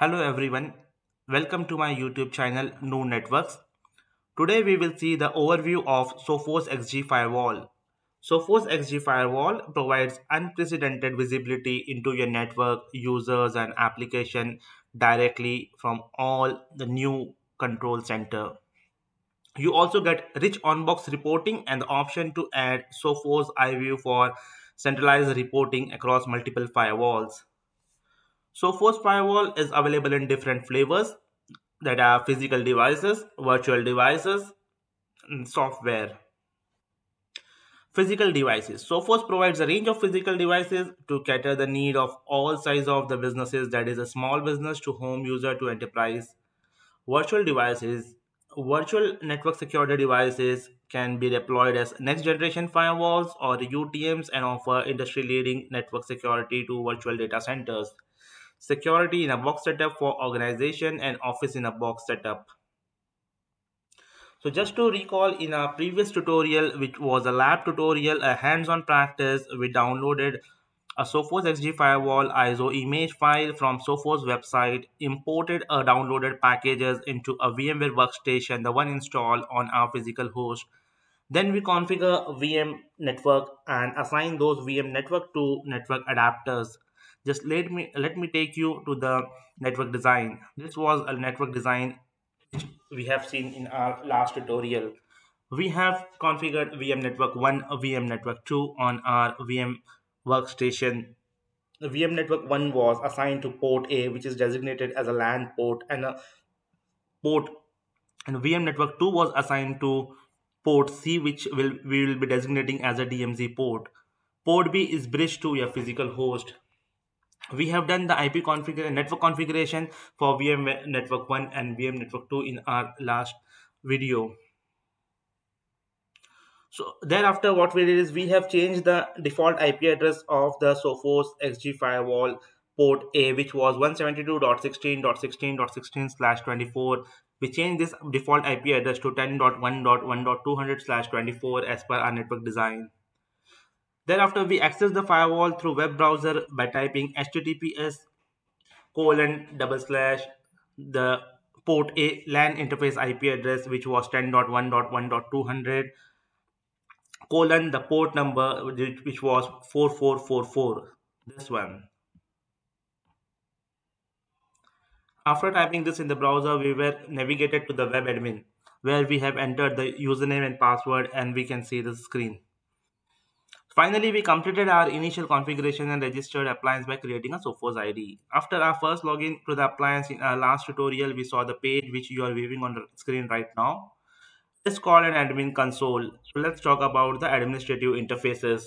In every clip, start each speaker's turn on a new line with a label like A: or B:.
A: Hello everyone, welcome to my YouTube channel Noor Networks. Today we will see the overview of Sophos XG Firewall. Sophos XG Firewall provides unprecedented visibility into your network, users and application directly from all the new control center. You also get rich on-box reporting and the option to add Sophos iView for centralized reporting across multiple firewalls. Sophos Firewall is available in different flavors that are physical devices, virtual devices, and software. Physical devices. Sophos provides a range of physical devices to cater the need of all size of the businesses that is a small business to home user to enterprise. Virtual devices. Virtual network security devices can be deployed as next generation firewalls or UTMs and offer industry leading network security to virtual data centers security in a box setup for organization and office in a box setup. So just to recall in our previous tutorial which was a lab tutorial, a hands-on practice, we downloaded a Sophos XG firewall ISO image file from Sophos website, imported a downloaded packages into a VMware workstation, the one installed on our physical host. Then we configure VM network and assign those VM network to network adapters just let me let me take you to the network design. This was a network design which we have seen in our last tutorial. We have configured vm network 1 vm network 2 on our vm workstation. The vm network 1 was assigned to port a which is designated as a lan port and a port. And vm network 2 was assigned to port c which will we will be designating as a dmz port. Port b is bridged to your physical host we have done the IP configuration network configuration for VM network 1 and VM network 2 in our last video. So thereafter what we did is we have changed the default IP address of the Sophos XG firewall port A which was 172.16.16.16 slash 24. We changed this default IP address to 10.1.1.200 slash 24 as per our network design. Thereafter, we access the firewall through web browser by typing https colon double slash the port A LAN interface IP address which was 10.1.1.200 colon the port number which was 4444 this one. After typing this in the browser we were navigated to the web admin where we have entered the username and password and we can see the screen Finally, we completed our initial configuration and registered appliance by creating a Sophos ID. After our first login to the appliance in our last tutorial, we saw the page which you are viewing on the screen right now. Let's call an admin console. So let's talk about the administrative interfaces.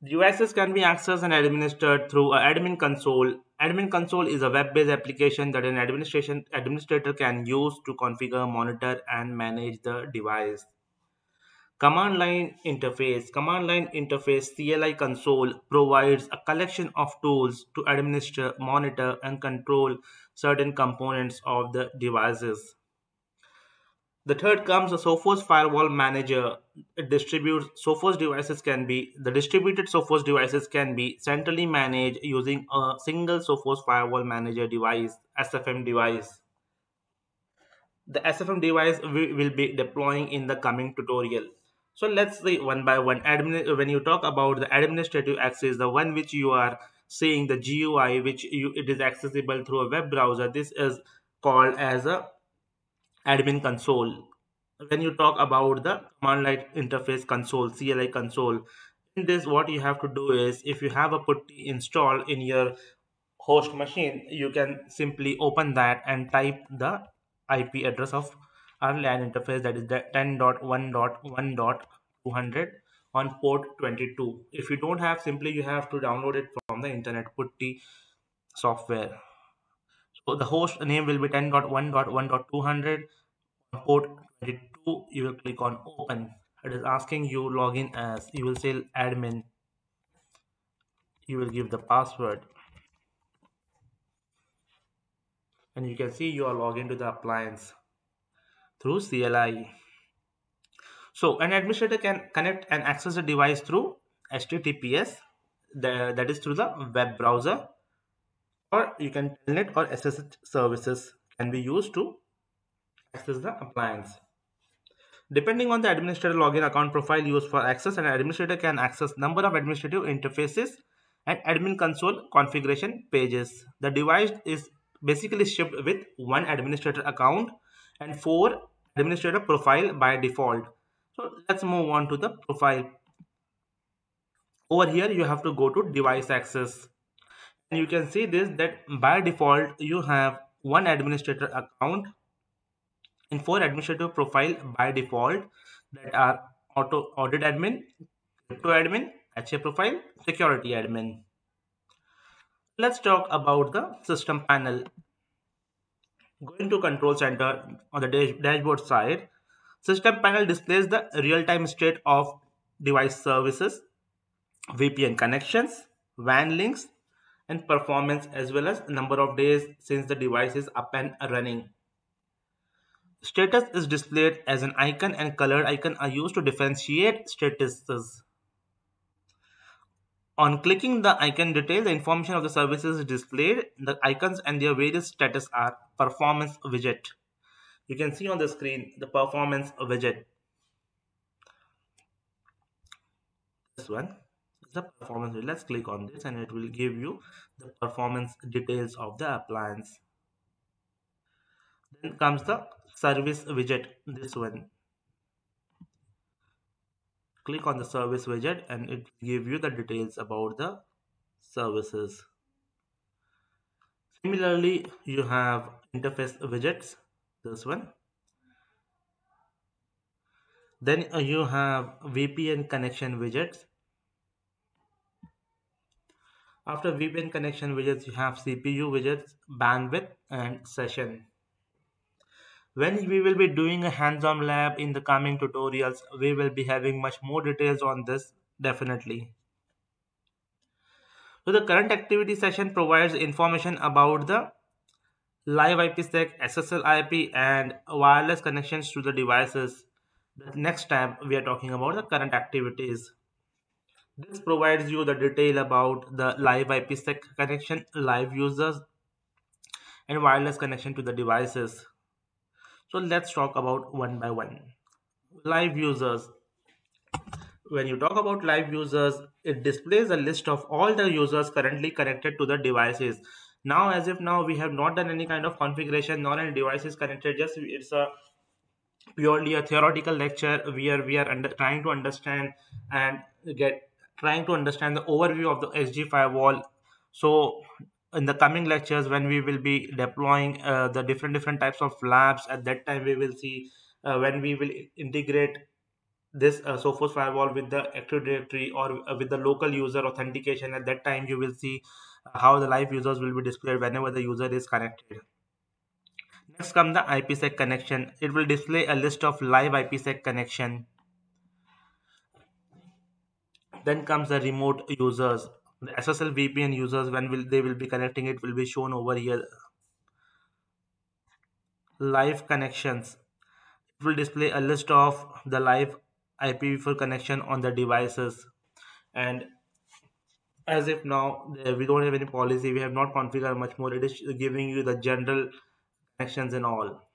A: The Devices can be accessed and administered through an admin console. Admin console is a web-based application that an administration administrator can use to configure, monitor, and manage the device. Command line interface. Command line interface CLI console provides a collection of tools to administer, monitor, and control certain components of the devices. The third comes the Sophos Firewall Manager. It distributes Sophos devices can be the distributed Sophos devices can be centrally managed using a single Sophos Firewall Manager device (SFM device). The SFM device we will be deploying in the coming tutorial. So let's see one by one. Admin, when you talk about the administrative access, the one which you are seeing the GUI, which you, it is accessible through a web browser. This is called as a admin console. When you talk about the command line interface console, CLI console, in this what you have to do is if you have a putty installed in your host machine, you can simply open that and type the IP address of our LAN interface that is 10.1.1.200 on port 22. If you don't have, simply you have to download it from the internet putty software. So the host name will be 10.1.1.200 on port 22. You will click on open. It is asking you login as you will say admin. You will give the password and you can see you are logged into the appliance through CLI. So an administrator can connect and access the device through HTTPS, the, that is through the web browser, or you can telnet or SSH services can be used to access the appliance. Depending on the administrator login account profile used for access, an administrator can access number of administrative interfaces and admin console configuration pages. The device is basically shipped with one administrator account and four administrator profile by default. So let's move on to the profile. Over here you have to go to device access and you can see this that by default you have one administrator account and four administrative profile by default that are auto audit admin crypto admin ha profile security admin let's talk about the system panel going to control center on the dash dashboard side system panel displays the real-time state of device services vpn connections wan links and performance as well as number of days since the device is up and running. Status is displayed as an icon and colored icon are used to differentiate statuses. On clicking the icon detail, the information of the services is displayed. The icons and their various status are performance widget. You can see on the screen the performance widget. This one is the performance let's click on this and it will give you the performance details of the appliance then comes the service widget this one click on the service widget and it give you the details about the services. Similarly you have interface widgets this one. Then uh, you have VPN connection widgets. After VPN connection widgets, you have CPU widgets, bandwidth, and session. When we will be doing a hands-on lab in the coming tutorials, we will be having much more details on this, definitely. So the current activity session provides information about the live IPsec, SSL IP, and wireless connections to the devices. The next tab, we are talking about the current activities. This provides you the detail about the live IPsec connection, live users, and wireless connection to the devices. So let's talk about one by one. Live users. When you talk about live users, it displays a list of all the users currently connected to the devices. Now, as if now we have not done any kind of configuration, nor any devices connected, just it's a purely a theoretical lecture where we are under, trying to understand and get trying to understand the overview of the XG firewall. So in the coming lectures, when we will be deploying uh, the different different types of labs, at that time we will see uh, when we will integrate this uh, Sophos firewall with the Active Directory or uh, with the local user authentication. At that time, you will see how the live users will be displayed whenever the user is connected. Next come the IPsec connection. It will display a list of live IPsec connection then comes the remote users the ssl vpn users when will they will be connecting it will be shown over here. Live connections. It will display a list of the live ipv4 connection on the devices. And as if now eh, we don't have any policy we have not configured much more. It is giving you the general connections and all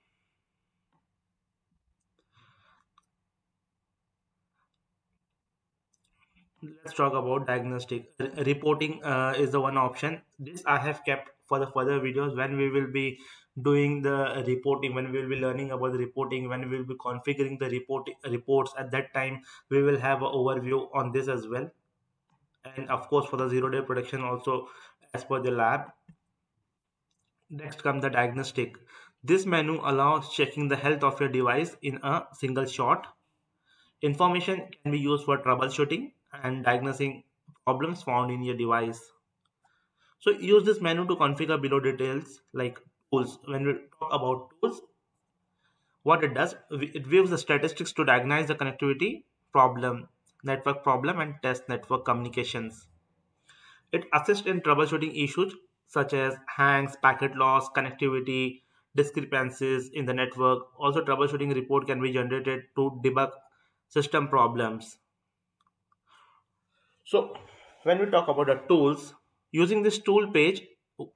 A: let's talk about diagnostic. Reporting uh, is the one option. This i have kept for the further videos when we will be doing the reporting when we will be learning about the reporting when we will be configuring the report reports. At that time we will have an overview on this as well. And of course for the zero day protection also as per the lab. Next comes the diagnostic. This menu allows checking the health of your device in a single shot. Information can be used for troubleshooting and diagnosing problems found in your device. So use this menu to configure below details like tools. When we talk about tools, what it does, it views the statistics to diagnose the connectivity problem, network problem and test network communications. It assists in troubleshooting issues such as hangs, packet loss, connectivity, discrepancies in the network. Also troubleshooting report can be generated to debug system problems. So when we talk about the tools, using this tool page,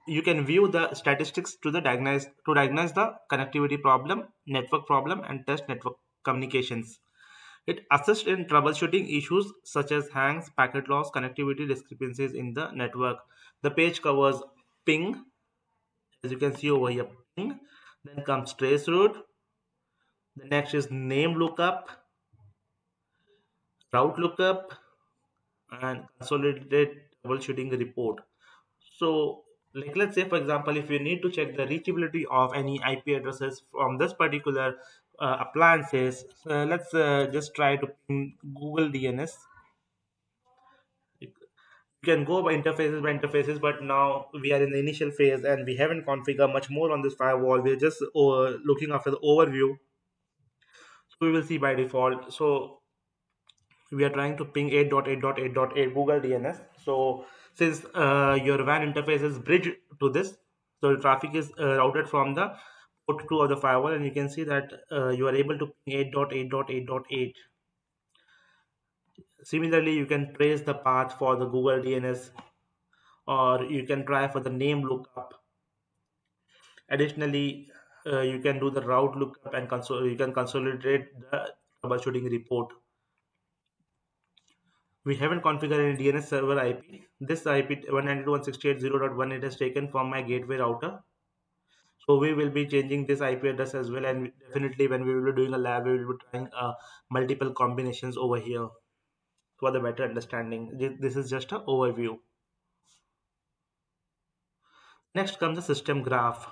A: you can view the statistics to the diagnose to diagnose the connectivity problem network problem and test network communications. It assists in troubleshooting issues such as hangs packet loss connectivity discrepancies in the network. The page covers ping as you can see over here ping. Then comes trace route. The next is name lookup route lookup and consolidated troubleshooting report. So like let's say for example if you need to check the reachability of any ip addresses from this particular uh, appliances uh, let's uh, just try to google dns you can go by interfaces by interfaces but now we are in the initial phase and we haven't configured much more on this firewall. We're just uh, looking after the overview. So we will see by default. So we are trying to ping 8.8.8.8 google dns so since uh, your WAN interface is bridged to this, so traffic is uh, routed from the port 2 of the firewall and you can see that uh, you are able to ping 8.8.8.8. Similarly, you can trace the path for the Google DNS or you can try for the name lookup. Additionally, uh, you can do the route lookup and console you can consolidate the troubleshooting report we haven't configured any DNS server IP. This IP 192.168.0.1 it has taken from my gateway router. So we will be changing this IP address as well and definitely when we will be doing a lab we will be trying uh, multiple combinations over here for the better understanding. This is just an overview. Next comes the system graph.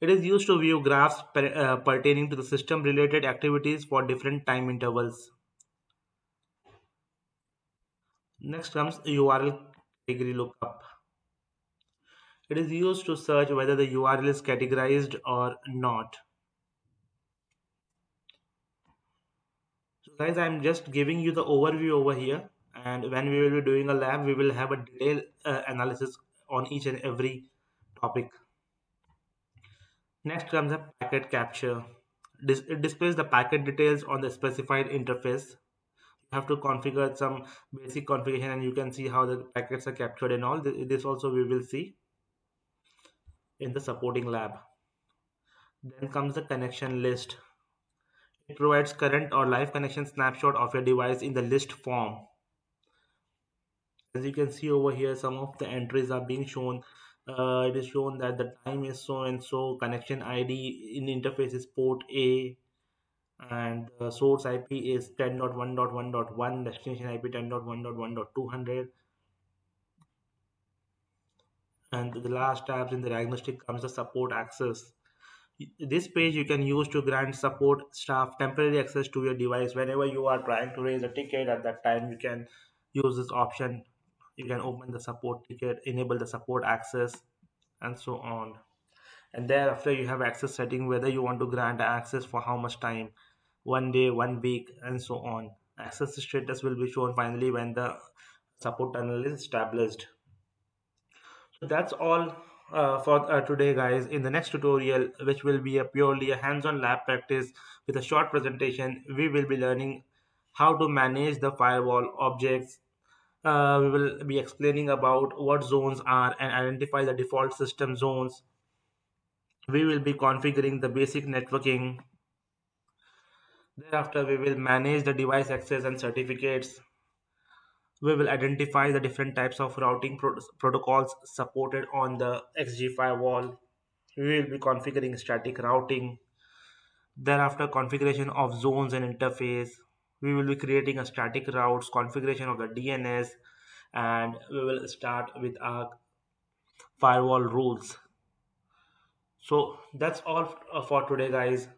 A: It is used to view graphs per, uh, pertaining to the system related activities for different time intervals. Next comes URL category lookup. It is used to search whether the URL is categorized or not. So guys, I'm just giving you the overview over here and when we will be doing a lab, we will have a detailed uh, analysis on each and every topic. Next comes the packet capture. It displays the packet details on the specified interface have to configure some basic configuration and you can see how the packets are captured and all. This also we will see in the supporting lab. Then comes the connection list. It provides current or live connection snapshot of your device in the list form. As you can see over here some of the entries are being shown. Uh, it is shown that the time is so and so connection id in interface is port a and the source IP is 10.1.1.1 destination IP 10.1.1.200 and the last tabs in the diagnostic comes the support access. This page you can use to grant support staff temporary access to your device. Whenever you are trying to raise a ticket at that time you can use this option. You can open the support ticket enable the support access and so on. And thereafter you have access setting whether you want to grant access for how much time one day, one week, and so on. Access status will be shown finally when the support tunnel is established. So that's all uh, for uh, today guys in the next tutorial which will be a purely a hands-on lab practice with a short presentation we will be learning how to manage the firewall objects uh, we will be explaining about what zones are and identify the default system zones we will be configuring the basic networking Thereafter, we will manage the device access and certificates. We will identify the different types of routing pro protocols supported on the XG firewall. We will be configuring static routing. Thereafter, configuration of zones and interface. We will be creating a static routes, configuration of the DNS, and we will start with our firewall rules. So that's all uh, for today, guys.